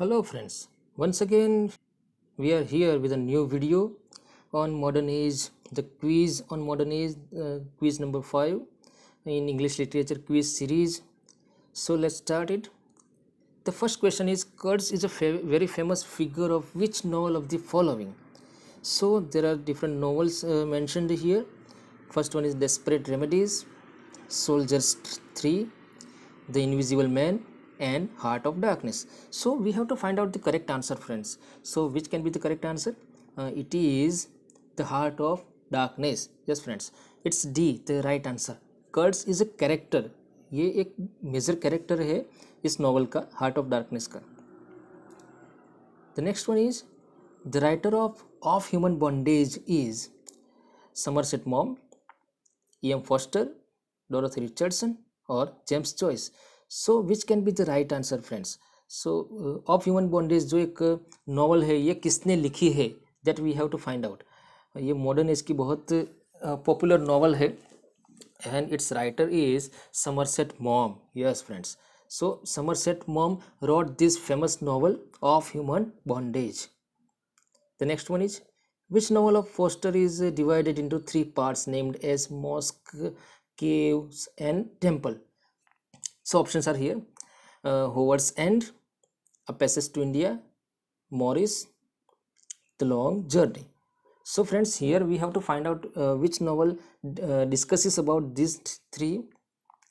Hello friends, once again we are here with a new video on modern age, the quiz on modern age, uh, quiz number 5 in English literature quiz series. So let's start it. The first question is Kurtz is a fa- very famous figure of which novel of the following? So there are different novels uh, mentioned here. First one is Desperate Remedies, Soldiers 3, The Invisible Man, and Heart of Darkness. So we have to find out the correct answer, friends. So which can be the correct answer? Uh, it is The Heart of Darkness. Yes, friends. It's D, the right answer. Kurtz is a character ये एक major character है इस novel का heart of darkness का the next one is the writer of of Human Bondage is Somerset Maugham E M Forster Dorothy Richardson और James Joyce So which can be the right answer friends so of Human Bondage जो एक novel है ये किसने लिखी है that we have to find out ये modern age की बहुत पॉपुलर uh, नॉवल है and its writer is Somerset Maugham. Yes, friends. So Somerset Maugham wrote this famous novel of human bondage. The next one is which novel of Foster is divided into three parts named as mosque, caves, and temple. So options are here: uh, Howard's End, A Passage to India, Morris, The Long Journey so friends here we have to find out uh, which novel uh, discusses about these three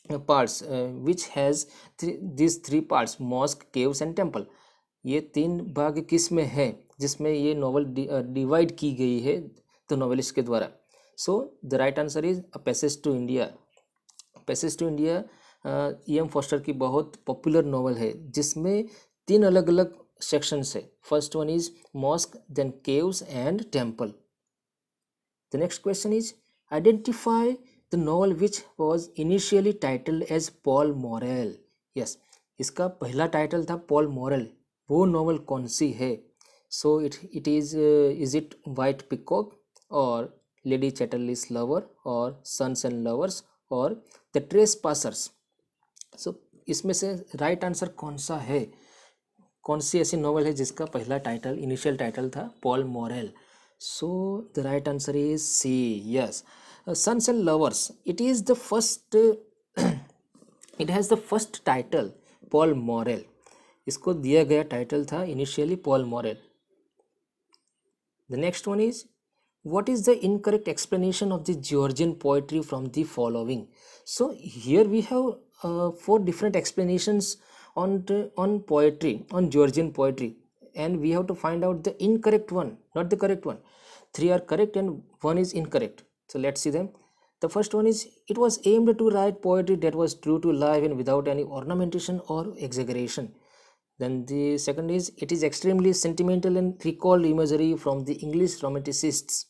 uh, parts uh, which has th these three parts mosque caves and temple ये तीन भाग किसमें है जिसमें ये novel divide की गई है तो नॉवेलिस्ट के द्वारा so the right answer is a passage to India passage to India E M Forster की बहुत पॉपुलर नॉवल है, जिसमें तीन अलग अलग सेक्शंस है। First one is mosque then caves and temple the next question is identify the novel which was initially title as Paul Morel yes इसका पहला टाइटल था पॉल मॉरेल वो नॉवल कौन सी है? So it it is is it white peacock और lady Chatterley lover और sons and lovers और द ट्रेस पासर्स सो इसमें से राइट आंसर कौन सा है? कौन सी ऐसी नॉवल है जिसका पहला टाइटल इनिशियल टाइटल था Paul Morel so the right answer is C yes sons and lovers it is the first it has the first title Paul Morel इसको दिया गया टाइटल था initially Paul Morel the next one is what is the incorrect explanation of the georgian poetry from the following? So here we have uh, four different explanations on on poetry on georgian poetry. And we have to find out the incorrect one not the correct one. Three are correct and one is incorrect. So let's see them. The first one is it was aimed to write poetry that was true to life and without any ornamentation or exaggeration. Then the second is it is extremely sentimental and recalled imagery from the english romanticists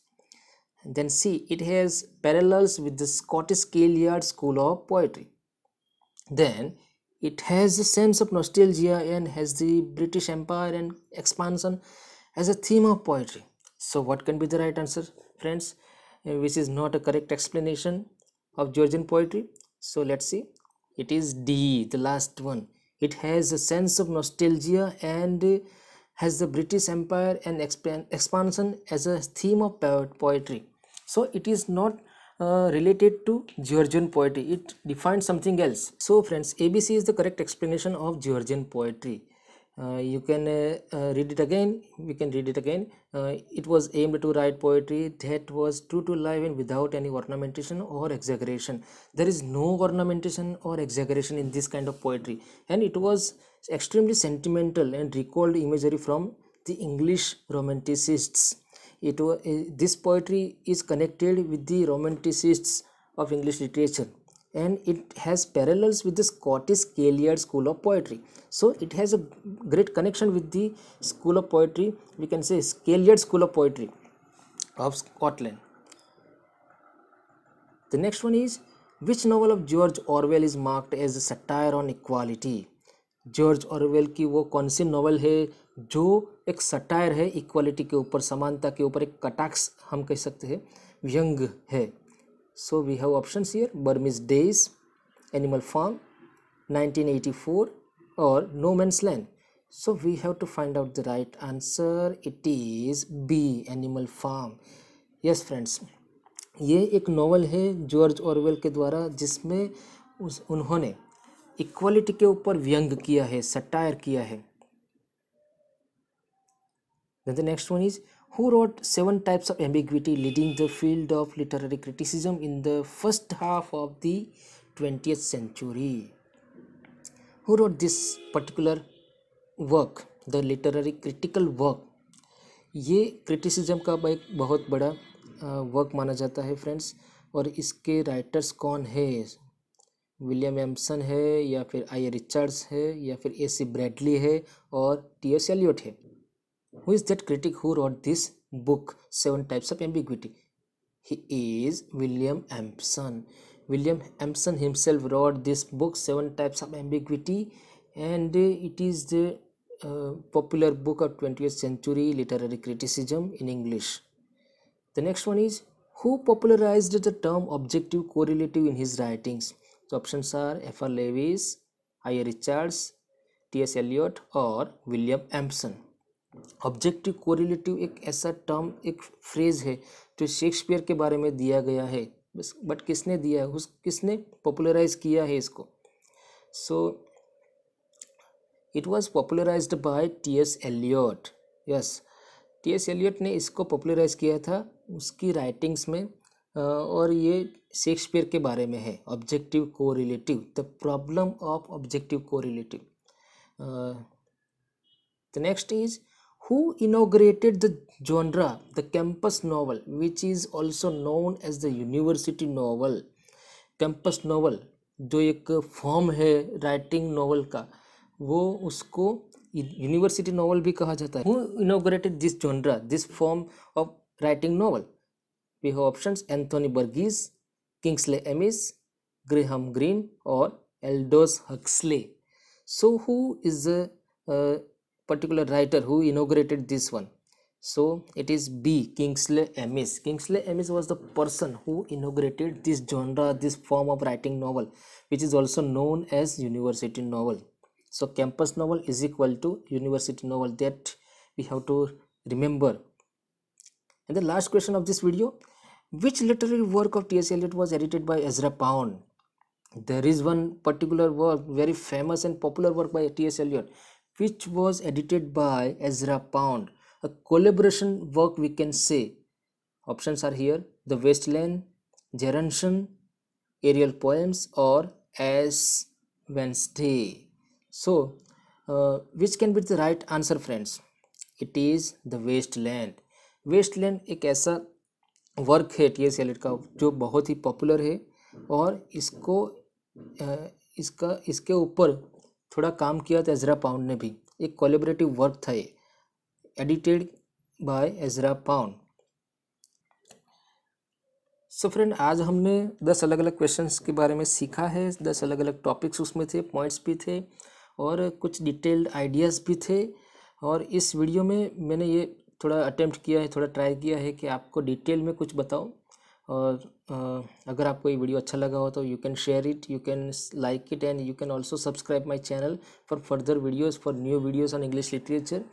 then see it has parallels with the scottish Kailyard school of poetry then it has a sense of nostalgia and has the British Empire and expansion as a theme of poetry. So what can be the right answer friends uh, which is not a correct explanation of Georgian poetry. So let's see it is D the last one. It has a sense of nostalgia and has the British Empire and expansion as a theme of poetry. So it is not uh, related to Georgian poetry. It defines something else. So friends, ABC is the correct explanation of Georgian poetry. Uh, you can uh, uh read it again. We can read it again. Uh, it was aimed to write poetry that was true to life and without any ornamentation or exaggeration. There is no ornamentation or exaggeration in this kind of poetry. And it was extremely sentimental and recalled imagery from the English romanticists it was uh, this poetry is connected with the romanticists of english literature and it has parallels with the scottish Kailyard school of poetry. So it has a great connection with the school of poetry we can say Kailyard school of poetry of scotland. The next one is which novel of george orwell is marked as a satire on equality George Orwell की वो कौन सी novel है जो एक satire है equality के ऊपर, समानता के ऊपर, एक कटाक्ष हम कह सकते हैं, व्यंग है। So we have option here Burmese days animal farm 1984 और no man's land so, we have to find out the right answer. It is b, animal farm. Yes, friends, ये एक नॉवल है जॉर्ज ऑरवेल के द्वारा, जिसमें उस, उन्होंने equality के ऊपर व्यंग किया है, सटायर किया है। Next one is who wrote seven types of ambiguity leading the field of literary criticism in the first half of the twenty century who wrote this particular work the literary critical work ये criticism का एक बहुत बड़ा work माना जाता है friends और इसके राइटर्स कौन है? विलियम एम्सन है या फिर आई. रिचर्ड्स है या फिर ए. सी. ब्रैडली है और टी. एस. एलियोट है। Who is that critic who wrote this book seven types of ambiguity he is William Empson William Empson himself wrote this book seven types of ambiguity and it is the popular book of twenty century literary criticism in English the next one is who popularise the term objective correlative in his writings the options are F. R. Lewis, I. A. Richards, T. S. Eliot और William Empson objective correlative एक ऐसा term एक phrase है जो Shakespeare के बारे में दिया गया है बस बट किसने दिया है उस किसने पॉपुलराइज किया है इसको so it was popularise by T S Eliot yes T S Eliot ने इसको पॉपुलराइज किया था उसकी राइटिंग्स में और ये शेक्सपियर के बारे में है objective correlative the problem of objective correlative the next is who inaugurated the genre the campus novel which is also known as the university novel campus novel, जो एक फॉर्म है राइटिंग नॉवल का, वो उसको यूनिवर्सिटी नावल भी कहा जाता है। Who inaugurated this genre this form of writing novel we have options Anthony Burgess, Kingsley Amis, Graham Greene or Aldous Huxley. So who is the uh, particular writer who inaugurated this one? So it is B. Kingsley Amis. Kingsley Amis was the person who inaugurated this genre, this form of writing novel, which is also known as university novel. So campus novel is equal to university novel that we have to remember. And the last question of this video, which literary work of T.S. Eliot was edited by Ezra Pound? There is one particular work, very famous and popular work by T.S. Eliot, which was edited by Ezra Pound. A collaboration work we can say. Options are here, The Wasteland, Gerontion, Aerial Poems or Ash Wednesday. So, uh, which can be the right answer friends? It is The Wasteland. Wasteland एक ऐसा work है T S Eliot का, जो बहुत ही popular है और इसको इसका, इसके ऊपर थोड़ा काम किया था एजरा पाउंड ने भी। एक कोलेबरेटिव वर्क था ये edited by Ezra Pound so friend आज हमने दस अलग अलग क्वेश्चंस के बारे में सीखा है, दस अलग अलग टॉपिक्स उसमें थे पॉइंट्स भी थे और कुछ डिटेल्ड आइडियाज़ भी थे और इस वीडियो में मैंने ये थोड़ा अटेम्प्ट किया है, थोड़ा ट्राई किया है कि आपको डिटेल में कुछ बताओ और अगर आपको ये वीडियो अच्छा लगा हो तो you can share it you can like it and you can also subscribe my channel for further videos for new videos on English literature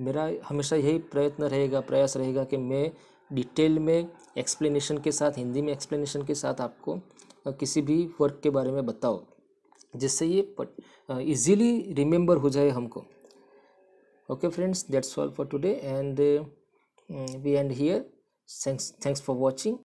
मेरा हमेशा यही प्रयत्न रहेगा, प्रयास रहेगा कि मैं डिटेल में एक्सप्लेनेशन के साथ, हिंदी में एक्सप्लेनेशन के साथ आपको किसी भी वर्क के बारे में बताओ जिससे ये इजीली रिमेंबर हो जाए हमको। Okay friends that's all for today. And uh, we end here. Thanks thanks for watching